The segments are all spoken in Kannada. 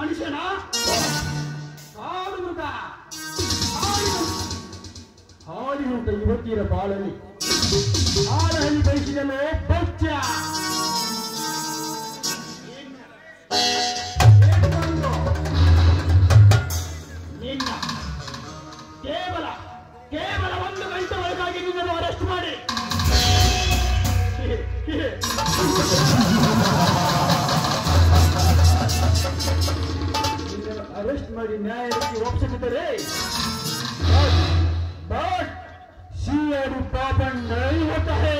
மனுஷனா ஹாலிவுட்டா ஹாலிவுட்டை யுவத்திர பாலனி ஆலஹனி பரிசிதமே பச்சா ಹೋಗ್ತಿದ್ದಾರೆ ಬಟ್ ಸಿಎಡು ಪಾಪಣ್ಣ ಹೋಗ್ತಾರೆ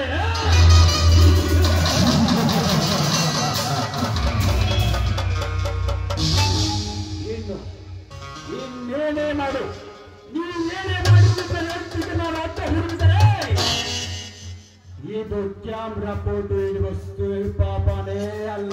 ಇನ್ನು, ಇನ್ನೇನೇ ಮಾಡು. ನೀವೇನೇ ಮಾಡಿದ್ರೆ ನಾನು ಅರ್ಥ ಹುಡುಗಿದರೆ ಇದು ಕ್ಯಾಮ್ರಾ ಫೋಟೋ ಇಡುವ ವಸ್ತು ಪಾಪನೇ ಅಲ್ಲ.